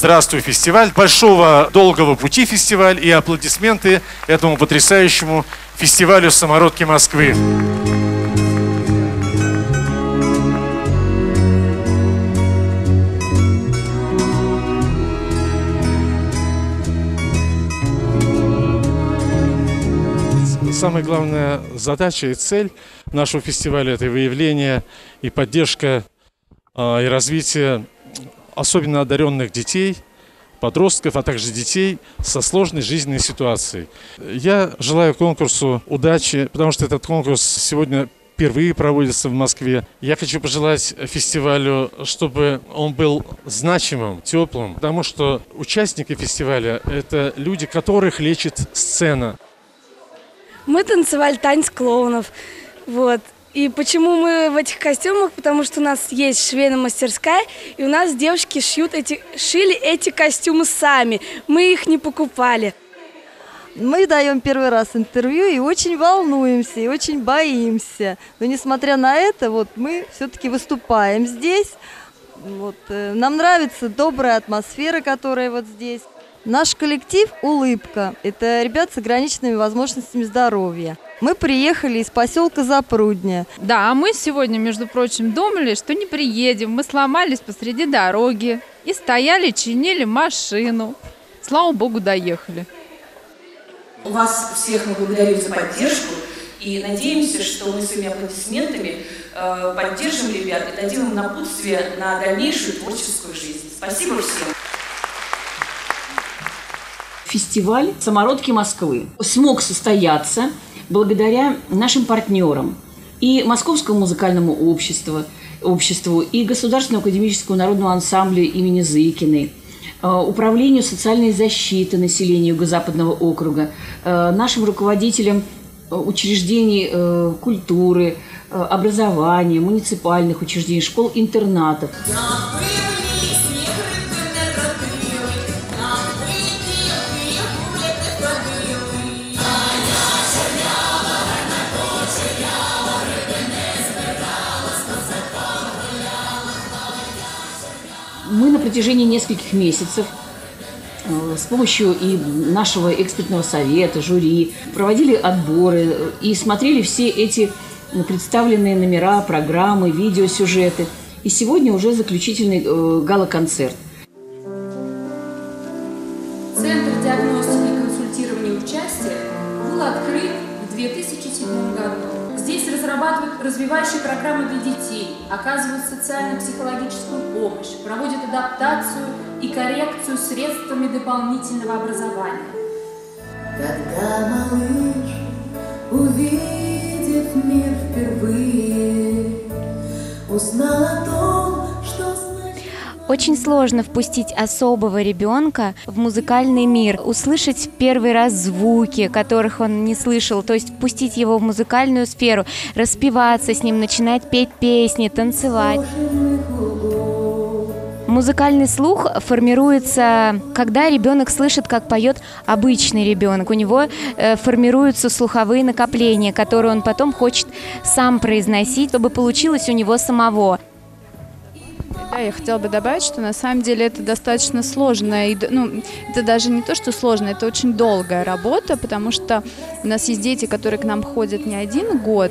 «Здравствуй, фестиваль», большого долгого пути фестиваль и аплодисменты этому потрясающему фестивалю «Самородки Москвы». Самая главная задача и цель нашего фестиваля – это выявление и поддержка а, и развитие особенно одаренных детей, подростков, а также детей со сложной жизненной ситуацией. Я желаю конкурсу удачи, потому что этот конкурс сегодня впервые проводится в Москве. Я хочу пожелать фестивалю, чтобы он был значимым, теплым, потому что участники фестиваля – это люди, которых лечит сцена. Мы танцевали танец клоунов. Вот. И почему мы в этих костюмах? Потому что у нас есть швейная мастерская, и у нас девушки шьют эти, шили эти костюмы сами. Мы их не покупали. Мы даем первый раз интервью и очень волнуемся, и очень боимся. Но несмотря на это, вот мы все-таки выступаем здесь. Вот, э, нам нравится добрая атмосфера, которая вот здесь. Наш коллектив «Улыбка» – это ребят с ограниченными возможностями здоровья. Мы приехали из поселка Запрудня. Да, а мы сегодня, между прочим, думали, что не приедем. Мы сломались посреди дороги и стояли, чинили машину. Слава богу, доехали. Вас всех мы благодарим за поддержку и надеемся, что мы своими аплодисментами э, поддержим ребят и дадим им напутствие на дальнейшую творческую жизнь. Спасибо всем фестиваль «Самородки Москвы» смог состояться благодаря нашим партнерам и Московскому музыкальному обществу, обществу и Государственному академическому народному ансамблю имени Зыкиной, э, Управлению социальной защиты населения Юго-Западного округа, э, нашим руководителям э, учреждений культуры, образования, муниципальных учреждений, школ-интернатов. Протяжении нескольких месяцев э, с помощью и нашего экспертного совета, жюри, проводили отборы и смотрели все эти представленные номера, программы, видеосюжеты. И сегодня уже заключительный э, гала-концерт. Оказывают социально-психологическую помощь, проводят адаптацию и коррекцию средствами дополнительного образования. Когда малыш увидит мир впервые, узнал о том, очень сложно впустить особого ребенка в музыкальный мир, услышать первый раз звуки, которых он не слышал, то есть впустить его в музыкальную сферу, распеваться с ним, начинать петь песни, танцевать. Музыкальный слух формируется, когда ребенок слышит, как поет обычный ребенок. У него э, формируются слуховые накопления, которые он потом хочет сам произносить, чтобы получилось у него самого. Я хотела бы добавить, что на самом деле это достаточно сложная, ну, это даже не то, что сложно, это очень долгая работа, потому что у нас есть дети, которые к нам ходят не один год,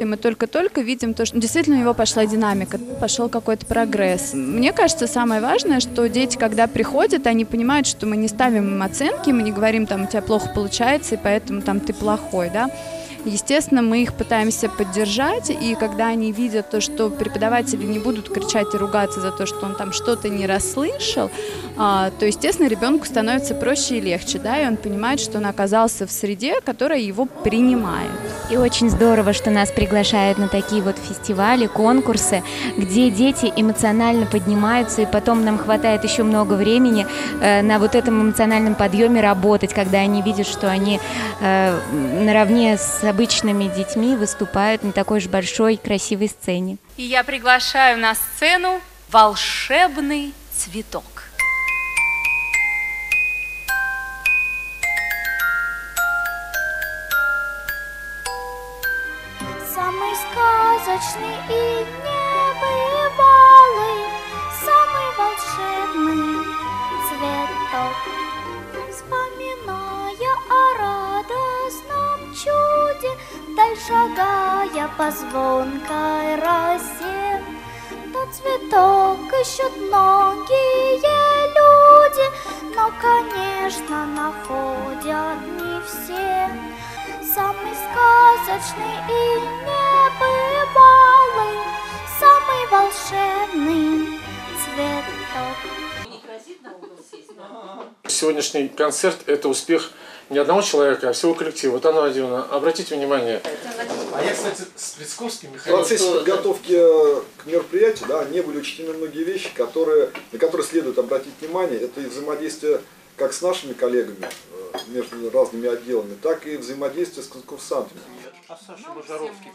и мы только-только видим то, что действительно у него пошла динамика, пошел какой-то прогресс. Мне кажется, самое важное, что дети, когда приходят, они понимают, что мы не ставим им оценки, мы не говорим, там, у тебя плохо получается, и поэтому там ты плохой, да, Естественно, мы их пытаемся поддержать, и когда они видят то, что преподаватели не будут кричать и ругаться за то, что он там что-то не расслышал, а, то, естественно, ребенку становится проще и легче, да, и он понимает, что он оказался в среде, которая его принимает. И очень здорово, что нас приглашают на такие вот фестивали, конкурсы, где дети эмоционально поднимаются, и потом нам хватает еще много времени э, на вот этом эмоциональном подъеме работать, когда они видят, что они э, наравне с обычными детьми выступают на такой же большой красивой сцене. И я приглашаю на сцену волшебный цветок. Самый сказочный и шагая по звонкой росе, То цветок ищут многие люди, Но, конечно, находят не все. Самый сказочный и небывалый, Сегодняшний концерт – это успех не одного человека, а всего коллектива. Вот, Анна Владимировна, обратите внимание. А я, кстати, с Прицковским В Михаилом... процессе подготовки э, к мероприятию да, не были учтены многие вещи, которые, на которые следует обратить внимание. Это и взаимодействие как с нашими коллегами э, между разными отделами, так и взаимодействие с конкурсантами. А Саша Божаровский.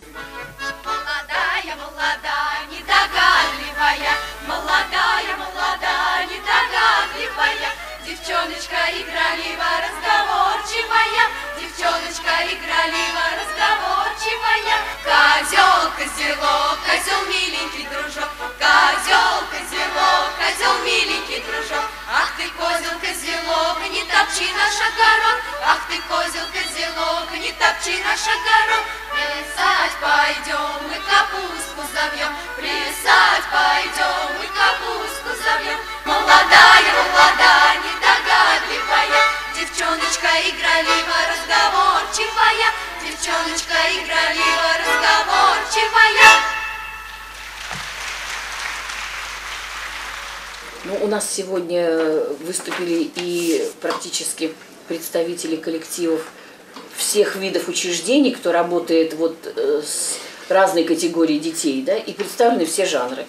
Молодая, молодая, недогадливая, молодая, молодая, недогадливая, девчоночка игралива, разговорчивая, девчоночка игралива, разговорчивая. Козел, козелок, козел миленький дружок, козел, козелок, козел миленький дружок. Ах ты, козел, козелок, не топчи наш огород, ах ты, козел, козелок, не топчи наш огород. Плясать пойдем, мы капустку забьем, плясать пойдем, мы капустку забьем. Молодая, молодая, игралива, разговорчивая, девчоночка игралива, разговорчивая. Ну, у нас сегодня выступили и практически представители коллективов всех видов учреждений, кто работает вот э, с разной категорией детей, да, и представлены все жанры.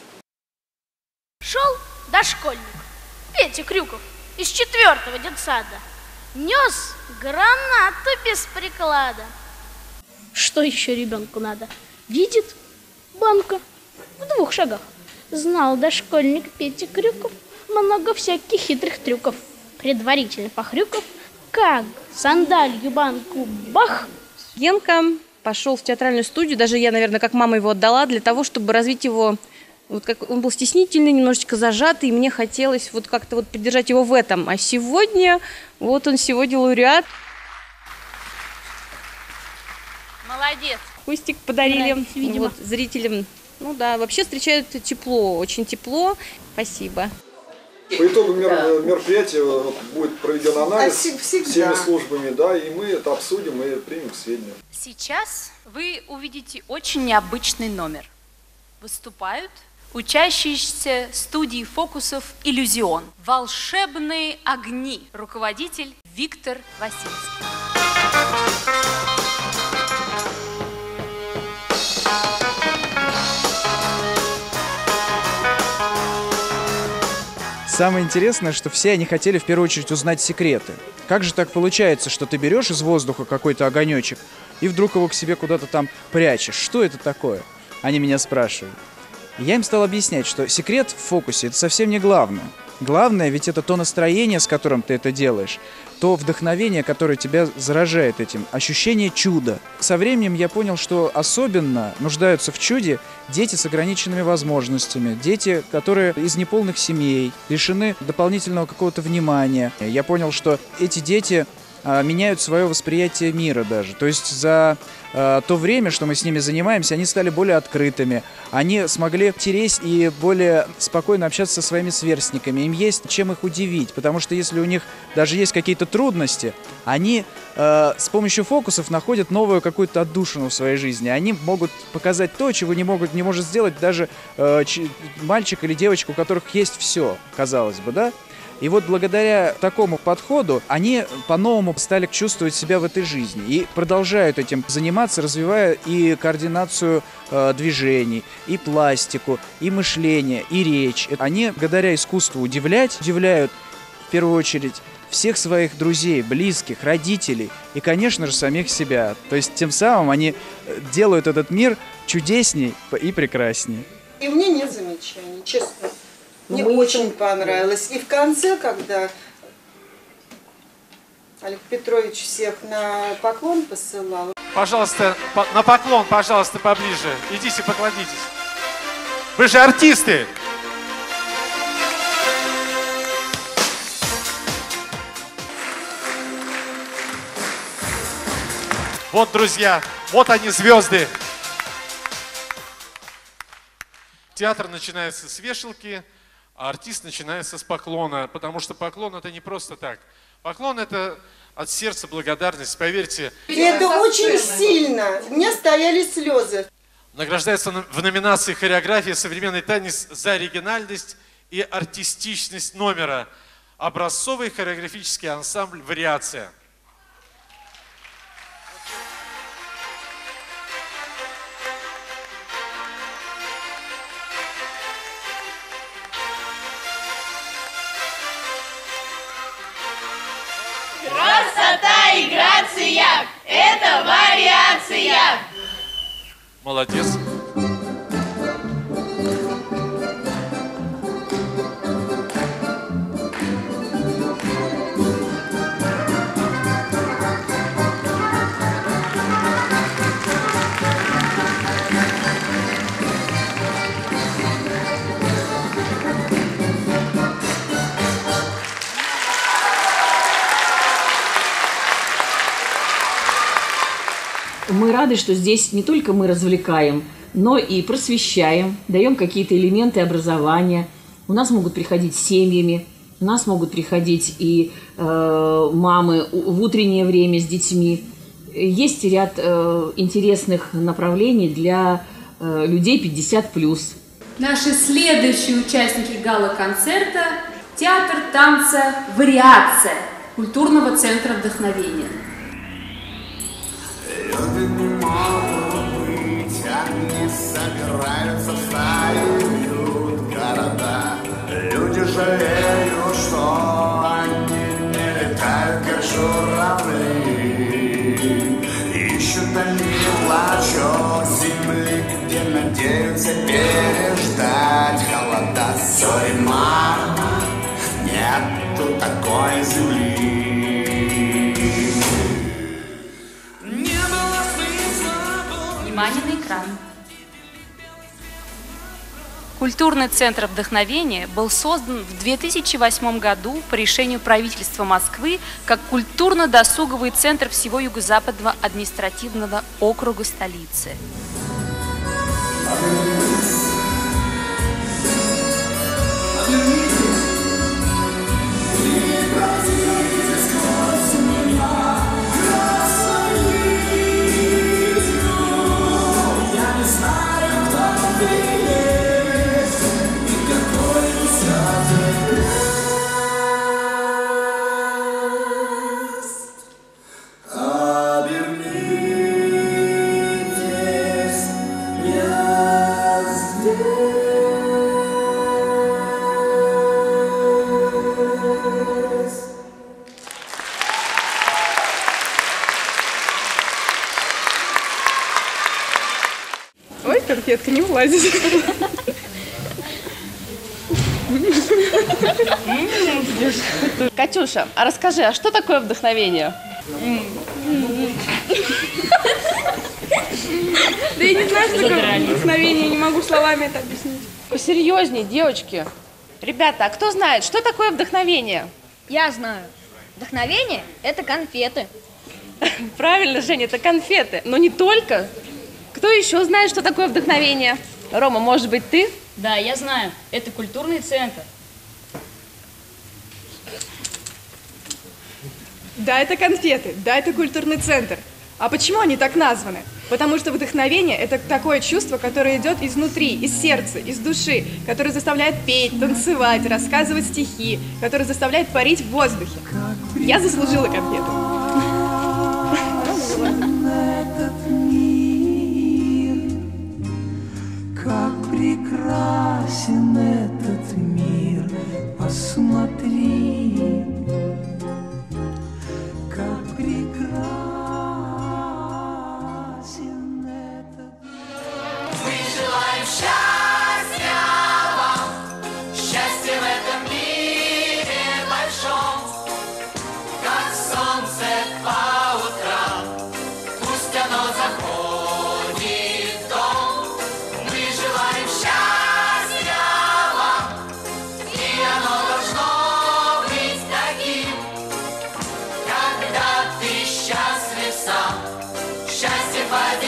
Шел дошкольник Петя Крюков из четвертого детсада. Нес гранату без приклада. Что еще ребенку надо? Видит банка в двух шагах. Знал дошкольник Петя Крюков много всяких хитрых трюков. Предварительно похрюков, как сандалью банку бах, Генка пошел в театральную студию, даже я, наверное, как мама его отдала, для того, чтобы развить его, вот как он был стеснительный, немножечко зажатый, и мне хотелось вот как-то вот поддержать его в этом. А сегодня, вот он сегодня лауреат. Молодец. Кустик подарили Нравится, видимо. вот, зрителям. Ну да, вообще встречают тепло, очень тепло. Спасибо. По итогам мер- мероприятия вот, будет проведен анализ А всег- всегда. всеми службами, да, и мы это обсудим и примем к сведению. Сейчас вы увидите очень необычный номер. Выступают учащиеся студии фокусов «Иллюзион». «Волшебные огни». Руководитель Виктор Васильский. Самое интересное, что все они хотели в первую очередь узнать секреты. Как же так получается, что ты берешь из воздуха какой-то огонечек и вдруг его к себе куда-то там прячешь? Что это такое? Они меня спрашивают. Я им стал объяснять, что секрет в фокусе это совсем не главное. Главное ведь это то настроение, с которым ты это делаешь, то вдохновение, которое тебя заражает этим, ощущение чуда. Со временем я понял, что особенно нуждаются в чуде дети с ограниченными возможностями, дети, которые из неполных семей, лишены дополнительного какого-то внимания. Я понял, что эти дети а, меняют свое восприятие мира даже. То есть за а, то время, что мы с ними занимаемся, они стали более открытыми, они смогли тереть и более спокойно общаться со своими сверстниками. Им есть чем их удивить, потому что если у них даже есть какие-то трудности, они э, с помощью фокусов находят новую какую-то отдушину в своей жизни. Они могут показать то, чего не, могут, не может сделать даже э, мальчик или девочка, у которых есть все, казалось бы, да? И вот благодаря такому подходу они по-новому стали чувствовать себя в этой жизни и продолжают этим заниматься, развивая и координацию э, движений, и пластику, и мышление, и речь. Они благодаря искусству удивлять, удивляют в первую очередь всех своих друзей, близких, родителей и, конечно же, самих себя. То есть тем самым они э, делают этот мир чудесней и прекрасней. И мне нет замечаний, честно. Ну, Мне мы очень понравилось. И в конце, когда Олег Петрович всех на поклон посылал, Пожалуйста, по- на поклон, пожалуйста, поближе. Идите, поклонитесь. Вы же артисты. Вот, друзья, Вот они, звезды. Театр начинается с вешалки, а артист начинается с поклона, потому что поклон это не просто так. Поклон это от сердца благодарность, поверьте. Это очень сильно. У меня стояли слезы. Награждается на- в номинации «Хореография. Современный танец» за оригинальность и артистичность номера. Образцовый хореографический ансамбль «Вариация». Молодец. Рады, что здесь не только мы развлекаем, но и просвещаем, даем какие-то элементы образования. У нас могут приходить семьями, у нас могут приходить и э, мамы в утреннее время с детьми. Есть ряд э, интересных направлений для э, людей 50+. Наши следующие участники гала-концерта – театр танца «Вариация» культурного центра вдохновения. Собираются в стаи, бьют города. Люди жалеют, что они не летают, как журавли. Ищут они плачут земли, где надеются переждать холода. Зорима, нету такой земли. Внимание на экран. Культурный центр вдохновения был создан в 2008 году по решению правительства Москвы как культурно-досуговый центр всего юго-западного административного округа столицы. Конфетка не влазит. Катюша, а расскажи, а что такое вдохновение? Да я не знаю, что такое вдохновение, не могу словами это объяснить. Посерьезней, девочки. Ребята, а кто знает, что такое вдохновение? Я знаю. Вдохновение – это конфеты. Правильно, Женя, это конфеты. Но не только. Кто еще знает, что такое вдохновение? Рома, может быть, ты? Да, я знаю. Это культурный центр. Да, это конфеты, да, это культурный центр. А почему они так названы? Потому что вдохновение – это такое чувство, которое идет изнутри, из сердца, из души, которое заставляет петь, танцевать, рассказывать стихи, которое заставляет парить в воздухе. Я заслужила конфету. Прекрасен этот мир. Посмотри, счастье победит.